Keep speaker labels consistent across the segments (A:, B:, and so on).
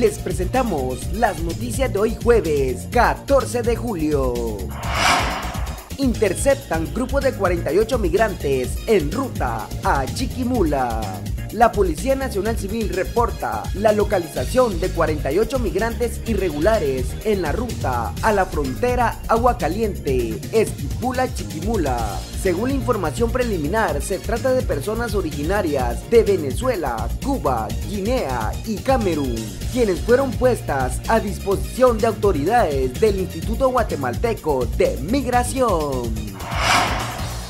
A: les presentamos las noticias de hoy jueves 14 de julio. Interceptan grupo de 48 migrantes en ruta a Chiquimula. La Policía Nacional Civil reporta la localización de 48 migrantes irregulares en la ruta a la frontera Agua Caliente, Esquipula, Chiquimula. Según la información preliminar, se trata de personas originarias de Venezuela, Cuba, Guinea y Camerún, quienes fueron puestas a disposición de autoridades del Instituto Guatemalteco de Migración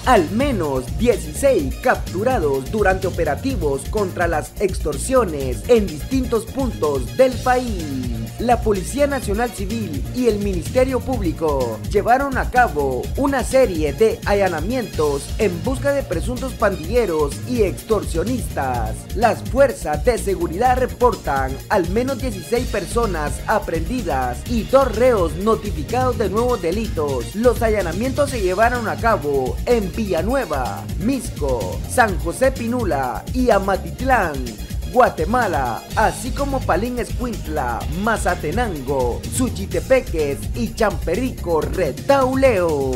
A: al menos 16 capturados durante operativos contra las extorsiones en distintos puntos del país. La Policía Nacional Civil y el Ministerio Público llevaron a cabo una serie de allanamientos en busca de presuntos pandilleros y extorsionistas. Las fuerzas de seguridad reportan al menos 16 personas aprendidas y dos reos notificados de nuevos delitos. Los allanamientos se llevaron a cabo en Villanueva, Misco, San José Pinula y Amatitlán. Guatemala, así como Palín Escuintla, Mazatenango, Suchitepeques y Champerico Retauleo.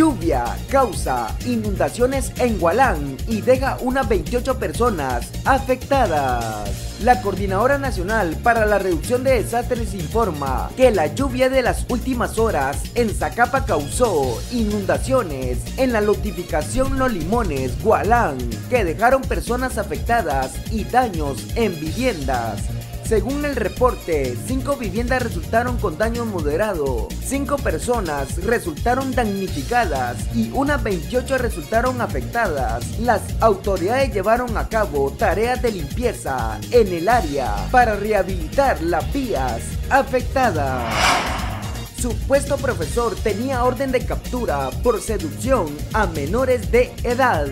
A: Lluvia causa inundaciones en Gualán y deja unas 28 personas afectadas. La Coordinadora Nacional para la Reducción de Desastres informa que la lluvia de las últimas horas en Zacapa causó inundaciones en la notificación Los Limones, Gualán, que dejaron personas afectadas y daños en viviendas. Según el reporte, cinco viviendas resultaron con daño moderado, cinco personas resultaron damnificadas y unas 28 resultaron afectadas. Las autoridades llevaron a cabo tareas de limpieza en el área para rehabilitar las vías afectadas. Supuesto profesor tenía orden de captura por seducción a menores de edad.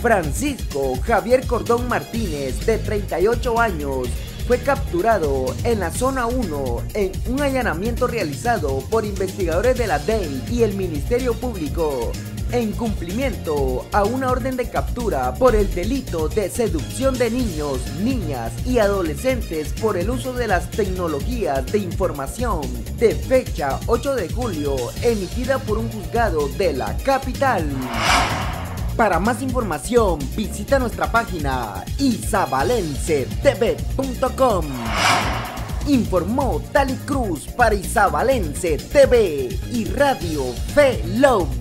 A: Francisco Javier Cordón Martínez, de 38 años, fue capturado en la zona 1 en un allanamiento realizado por investigadores de la DEI y el Ministerio Público en cumplimiento a una orden de captura por el delito de seducción de niños, niñas y adolescentes por el uso de las tecnologías de información de fecha 8 de julio emitida por un juzgado de la capital. Para más información, visita nuestra página isabalencetv.com. Informó Tali Cruz para Isabalense TV y Radio Fe Love